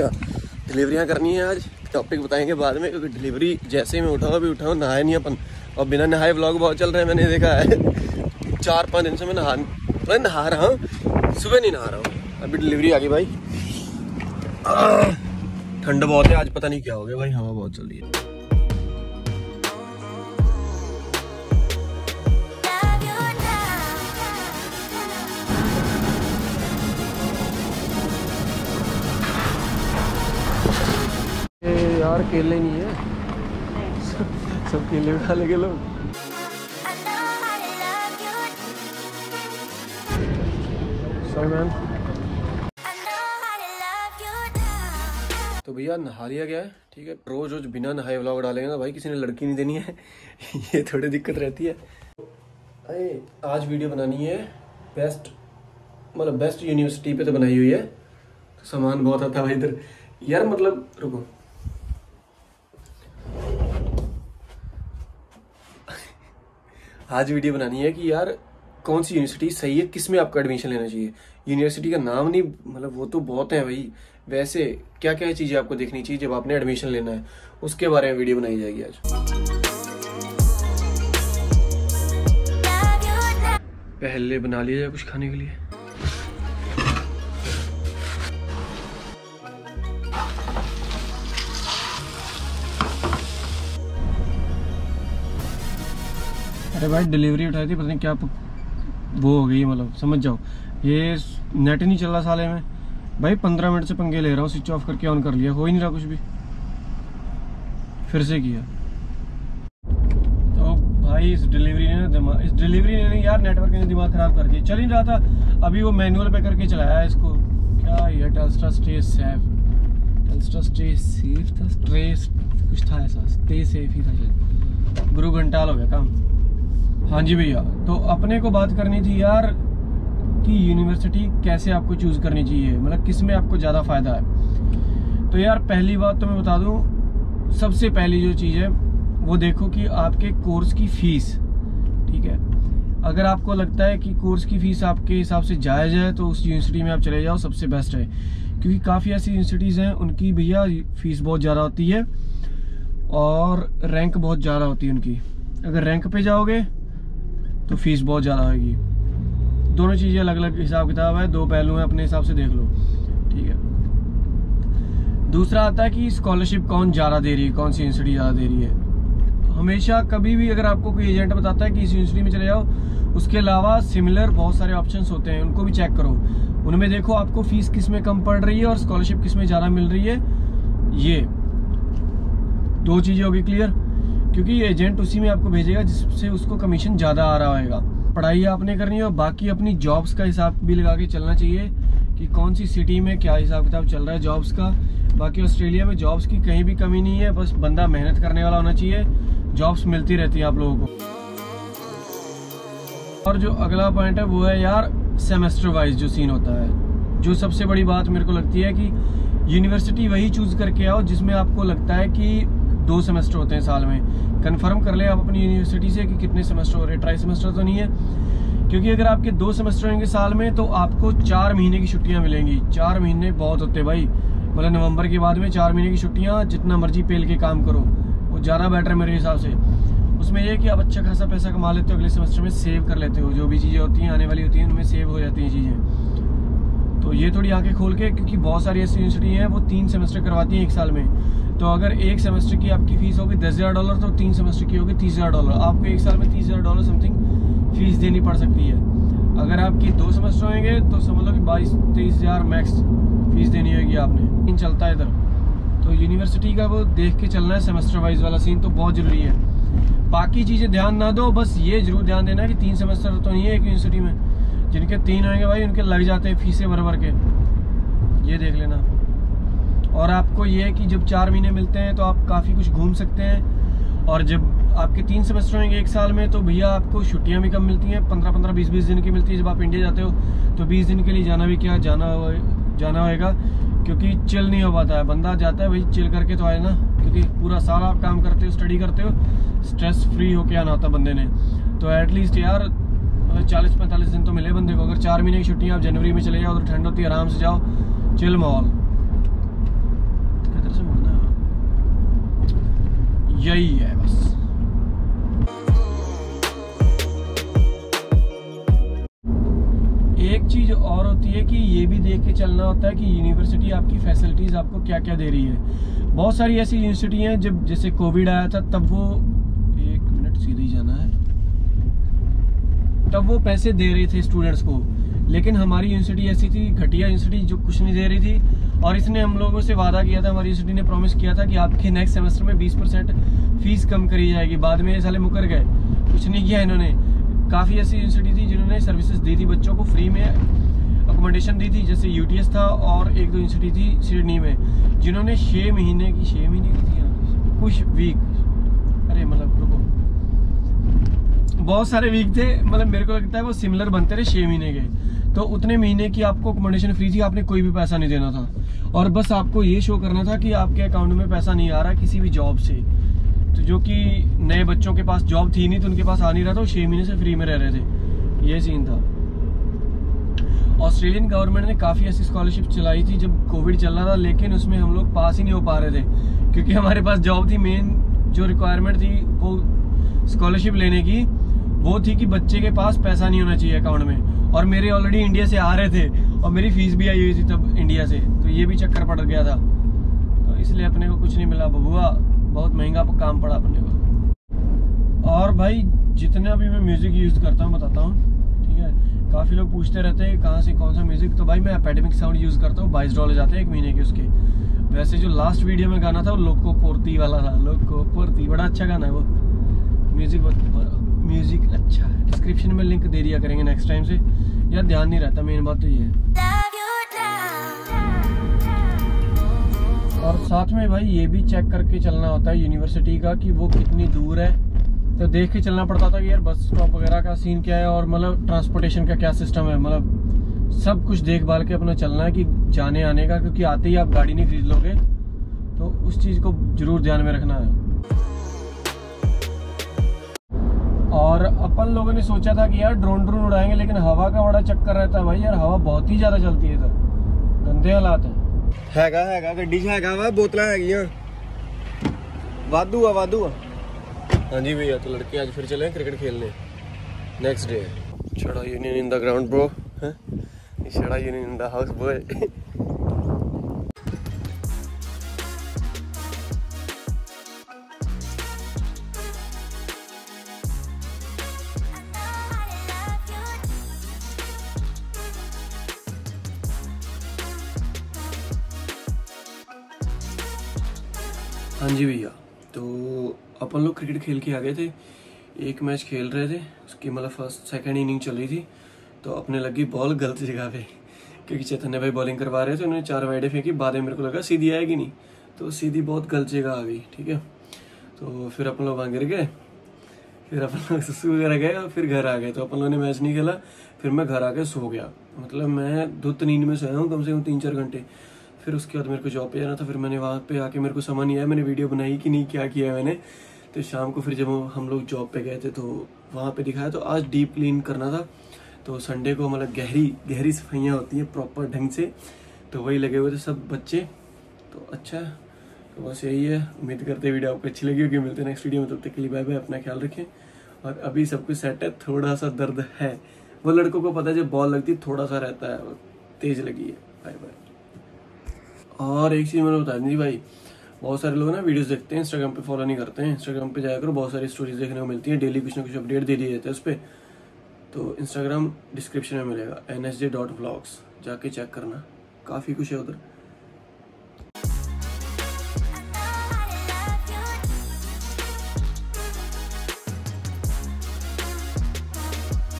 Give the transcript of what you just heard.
भैया डिलीवरियाँ करनी है आज टॉपिक बताएँगे बाद में क्योंकि डिलीवरी जैसे ही मैं उठाऊँ अभी उठाऊँ नहाए नहीं अपन और बिना नहाए ब्लॉग बहुत चल रहे हैं मैंने देखा है चार पाँच दिन से मैं नहा मैं नहा रहा हूँ सुबह नहीं नहा रहा हूँ अभी डिलीवरी आ गई भाई ठंड बहुत है आज पता नहीं क्या हो गया भाई हवा बहुत चल रही है यार केले नहीं है। सब केले उठा लेंगे लोग। सॉरी मैम तो भैया नहा लिया गया है ठीक है? रोज रोज बिना नहाए व्लॉग डालेंगे ना भाई किसी ने लड़की नहीं देनी है। ये थोड़ी दिक्कत रहती है। अरे आज वीडियो बनानी है। बेस्ट मतलब बेस्ट यूनिवर्सिटी पे तो बनाई हुई है। तो सामान बहुत आता है भाई इधर। यार मतलब रुको। आज वीडियो बनानी है कि यार, कौन सी यूनिवर्सिटी सही है, किसमें आपका एडमिशन लेना चाहिए? यूनिवर्सिटी का नाम नहीं मतलब वो तो बहुत है भाई। वैसे क्या क्या चीज़ें आपको देखनी चाहिए जब आपने एडमिशन लेना है? उसके बारे में वीडियो बनाई जाएगी आज। पहले बना लिया जाए कुछ खाने के लिए। अरे भाई डिलीवरी उठाई थी, पता नहीं क्या वो हो गई मतलब समझ जाओ। ये नेट नहीं चल रहा साले में। भाई, पंद्रह मिनट से पंगे ले रहा हूँ स्विच ऑफ़ करके ऑन कर लिया। हो ही नहीं रहा कुछ भी। फिर से किया। तो भाई, इस डिलीवरी ने दिमाग इस डिलीवरी ने नहीं यार नेटवर्क ने दिमाग खराब कर दिया। चल ही रहा था। अभी वो मैनुअल पे करके चलाया इसको। क्या ये Telstra stay safe Telstra stay safe था स्ट्रेस कुछ था ऐसा। स्टे सेफ़ ही था शायद। गुरु घंटाल हो गया, काम। हाँ जी भैया तो अपने को बात करनी थी यार कि यूनिवर्सिटी कैसे आपको चूज़ करनी चाहिए मतलब किसमें आपको ज़्यादा फ़ायदा है? तो यार, पहली बात तो मैं बता दूँ, सबसे पहली जो चीज़ है, वो देखो कि आपके कोर्स की फ़ीस ठीक है? अगर आपको लगता है कि कोर्स की फ़ीस आपके हिसाब से जायज़ है तो उस यूनिवर्सिटी में आप चले जाओ, सबसे बेस्ट है। क्योंकि काफ़ी ऐसी यूनिवर्सिटीज़ हैं, उनकी भैया फ़ीस बहुत ज़्यादा होती है और रैंक बहुत ज़्यादा होती है उनकी। अगर रैंक पे जाओगे तो फ़ीस बहुत ज़्यादा होगी दोनों चीज़ें अलग अलग हिसाब किताब है, दो पहलू हैं, अपने हिसाब से देख लो। ठीक है। दूसरा आता है कि स्कॉलरशिप कौन ज़्यादा दे रही है, कौन सी यूनिवर्सिटी ज़्यादा दे रही है। हमेशा कभी भी अगर आपको कोई एजेंट बताता है कि इस यूनिवर्सिटी में चले जाओ, उसके अलावा सिमिलर बहुत सारे ऑप्शंस होते हैं, उनको भी चेक करो। उनमें देखो आपको फ़ीस किसमें कम पड़ रही है और स्कॉलरशिप किसमें ज़्यादा मिल रही है। ये। दो चीज़ें होगी क्लियर क्योंकि ये एजेंट उसी में आपको भेजेगा जिससे उसको कमीशन ज़्यादा आ रहा होगा पढ़ाई आपने करनी है बाकी अपनी जॉब्स का हिसाब भी लगा के चलना चाहिए कि कौन सी सिटी में क्या हिसाब किताब चल रहा है जॉब्स का। बाकी ऑस्ट्रेलिया में जॉब्स की कहीं भी कमी नहीं है, बस बंदा मेहनत करने वाला होना चाहिए। जॉब्स मिलती रहती है आप लोगों को। और जो अगला पॉइंट है वो है यार सेमेस्टर वाइज जो सीन होता है। जो सबसे बड़ी बात मेरे को लगती है कि यूनिवर्सिटी वही चूज़ करके आओ जिसमें आपको लगता है कि दो सेमेस्टर होते हैं साल में। कंफर्म कर ले आप अपनी यूनिवर्सिटी से कि कितने सेमेस्टर हो रहे हैं। ट्राई सेमेस्टर तो नहीं है, क्योंकि अगर आपके दो सेमेस्टर होंगे साल में तो आपको चार महीने की छुट्टियाँ मिलेंगी। चार महीने बहुत होते भाई। मतलब नवंबर के बाद में चार महीने की छुट्टियाँ, जितना मर्ज़ी पेल के काम करो। वो ज़्यादा बेटर है मेरे हिसाब से। उसमें यह कि आप अच्छा खासा पैसा कमा लेते हो, अगले सेमेस्टर में सेव कर लेते हो। जो भी चीज़ें होती हैं, आने वाली होती हैं, उनमें सेव हो जाती हैं चीज़ें। तो ये थोड़ी आँखें खोल के, क्योंकि बहुत सारी ऐसी यूनिवर्सिटी हैं, वो तीन सेमेस्टर करवाती हैं एक साल में। तो अगर एक सेमेस्टर की आपकी फ़ीस होगी दस हज़ार डॉलर तो तीन सेमेस्टर की होगी तीस हज़ार डॉलर। आपको एक साल में तीस हज़ार डॉलर समथिंग फ़ीस देनी पड़ सकती है। अगर आपकी दो सेमेस्टर होंगे तो समझ लो कि बाईस, तेईस हज़ार मैक्स फ़ीस देनी होगी आपने। इन चलता है इधर। तो यूनिवर्सिटी का वो देख के चलना है सेमेस्टर वाइज वाला सीन तो बहुत ज़रूरी है। बाकी चीज़ें ध्यान ना दो, बस ये ज़रूर ध्यान देना कि तीन सेमेस्टर तो नहीं है एक यूनिवर्सिटी में। जिनके तीन होंगे भाई, उनके लग जाते हैं फीसें भर भर के। ये देख लेना। और आपको ये है कि जब चार महीने मिलते हैं तो आप काफ़ी कुछ घूम सकते हैं। और जब आपके तीन सेमेस्टर होंगे एक साल में तो भैया आपको छुट्टियाँ भी कम मिलती हैं। पंद्रह पंद्रह, बीस बीस दिन की मिलती है। जब आप इंडिया जाते हो तो बीस दिन के लिए जाना भी क्या, जाना जाना होएगा। क्योंकि चिल नहीं हो पाता है। बंदा जाता है भाई चिल करके तो आए ना। क्योंकि पूरा साल आप काम करते हो स्टडी करते हो स्ट्रेस फ्री होके आना होता बंदे ने। तो एटलीस्ट यार मतलब चालीस, पैंतालीस दिन तो मिले बंदे को। अगर चार महीने की छुट्टियाँ आप जनवरी में चले जाओ तो ठंड होती है, आराम से जाओ। चिल माहौल। यही है बस एक चीज़ और होती है कि ये भी देख के चलना होता है कि यूनिवर्सिटी आपकी फैसिलिटीज़ आपको क्या क्या दे रही है। बहुत सारी ऐसी यूनिवर्सिटी हैं, जब जैसे कोविड आया था, तब वो एक मिनट, सीधे जाना है। तब वो पैसे दे रहे थे स्टूडेंट्स को। लेकिन हमारी यूनिवर्सिटी ऐसी थी, घटिया यूनिवर्सिटी जो कुछ नहीं दे रही थी। और इसने हम लोगों से वादा किया था हमारी यूनिवर्सिटी ने प्रॉमिस किया था कि आपके नेक्स्ट सेमेस्टर में 20 परसेंट फ़ीस कम करी जाएगी। बाद में ये साले मुकर गए। कुछ नहीं किया इन्होंने। काफ़ी ऐसी यूनिवर्सिटी थी जिन्होंने सर्विसेज़ दी थी बच्चों को फ्री में अकोमोडेशन दी थी, जैसे यूटीएस था और एक दो यूनिवर्सिटी थी सिडनी में, जिन्होंने छः महीने की छः महीने की थी कुछ वीक अरे मतलब रुको। बहुत सारे वीक थे मतलब मेरे को लगता है वो सिमिलर बनते रहे छः महीने के। तो उतने महीने की आपको अकोमोडेशन फ्री थी, आपने कोई भी पैसा नहीं देना था। और बस आपको ये शो करना था कि आपके अकाउंट में पैसा नहीं आ रहा किसी भी जॉब से। तो जो कि नए बच्चों के पास जॉब थी नहीं तो उनके पास आ नहीं रहा था, वो छः महीने से फ्री में रह रहे थे। ये सीन था। ऑस्ट्रेलियन गवर्नमेंट ने काफ़ी ऐसी स्कॉलरशिप चलाई थी जब कोविड चल रहा था, लेकिन उसमें हम लोग पास ही नहीं हो पा रहे थे। क्योंकि हमारे पास जॉब थी मेन जो रिक्वायरमेंट थी, वो स्कॉलरशिप लेने की, वो थी कि बच्चे के पास पैसा नहीं होना चाहिए अकाउंट में। और मेरे ऑलरेडी इंडिया से आ रहे थे और मेरी फ़ीस भी आई हुई थी तब इंडिया से तो ये भी चक्कर पड़ गया था। तो इसलिए अपने को कुछ नहीं मिला। बबुआ बहुत महँगा काम पड़ा अपने को। और भाई, जितना भी मैं म्यूज़िक यूज़ करता हूँ, बताता हूँ, ठीक है? काफ़ी लोग पूछते रहते हैं, कहाँ से कौन सा म्यूज़िक तो भाई, मैं एपेडमिक साउंड यूज़ करता हूँ, बाईस डॉलर जाते हैं एक महीने के उसके। वैसे जो लास्ट वीडियो में गाना था, वो लोको पोर्ती वाला था। लोको पोर्ती, बड़ा अच्छा गाना है वो। म्यूज़िक म्यूज़िक अच्छा है। डिस्क्रिप्शन में लिंक दे दिया करेंगे नेक्स्ट टाइम से। यार ध्यान नहीं रहता मेन बात तो ये है। और साथ में भाई ये भी चेक करके चलना होता है यूनिवर्सिटी का कि वो कितनी दूर है। तो देख के चलना पड़ता था कि यार बस स्टॉप वगैरह का सीन क्या है और मतलब ट्रांसपोर्टेशन का क्या सिस्टम है। मतलब सब कुछ देखभाल के अपना चलना है कि जाने आने का क्योंकि आते ही आप गाड़ी नहीं खरीद लोगे तो उस चीज़ को ज़रूर ध्यान में रखना है। अपन लोगों ने सोचा था कि यार ड्रोन ड्रोन उड़ाएँगे लेकिन हवा का बड़ा चक्कर रहता है भाई। यार हवा बहुत ही ज़्यादा चलती है इधर। गंदे हालात है। बोतल है वादू आ वादू हाँ जी भैया तो लड़के आज फिर चले क्रिकेट खेलने। नेक्स्ट डे छड़ा union in the ground bro है? छड़ा union in the house boy हाँ जी भैया। तो अपन लोग क्रिकेट खेल के आ गए थे। एक मैच खेल रहे थे। उसकी मतलब फ़र्स्ट सेकंड इनिंग चल रही थी। तो अपने लगी बॉल गलत जगह पे। क्योंकि चैतन्य भाई बॉलिंग करवा रहे थे। उन्होंने चार वाइडे फेंकी। बाद में मेरे को लगा सीधी आएगी नहीं। तो सीधी बहुत गलत जगह आ गई, ठीक है? तो फिर अपन लोग वहाँ गिर गए। फिर अपन लोग सुसु वगैरह गए और फिर घर आ गए। तो अपन लोगों ने मैच नहीं खेला। फिर मैं घर आके सो गया। मतलब मैं दो नींद में सोया हूँ, कम से कम तीन चार घंटे। फिर उसके बाद मेरे को जॉब पे जाना था, फिर मैंने वहाँ पे आके मेरे को समझ नहीं आया मैंने वीडियो बनाई कि नहीं, क्या किया मैंने। तो शाम को फिर जब हम लोग जॉब पे गए थे तो वहाँ पे दिखाया। तो आज डीप क्लीन करना था। तो संडे को मतलब गहरी गहरी सफाइयाँ होती हैं प्रॉपर ढंग से। तो वही लगे हुए थे सब बच्चे। तो अच्छा तो बस यही है। उम्मीद करते वीडियो आपको अच्छी लगी होगी। मिलते हैं नेक्स्ट वीडियो में। तब तक के लिए बाय बाय अपना ख्याल रखें। और अभी सब कुछ सेट है थोड़ा सा दर्द है। वो लड़कों को पता है, जब बॉल लगती थोड़ा सा रहता है, तेज लगी है। बाय बाय और एक चीज़ मैंने बता दी भाई, बहुत सारे लोग ना वीडियोस देखते हैं इंस्टाग्राम पे फॉलो नहीं करते हैं। इंस्टाग्राम पे जाकर बहुत सारी स्टोरीज देखने को मिलती हैं। डेली कुछ ना कुछ अपडेट दे दिए जाते हैं उस पर तो इंस्टाग्राम डिस्क्रिप्शन में मिलेगा N S J dot blogs जाके चेक करना। काफ़ी कुछ है उधर।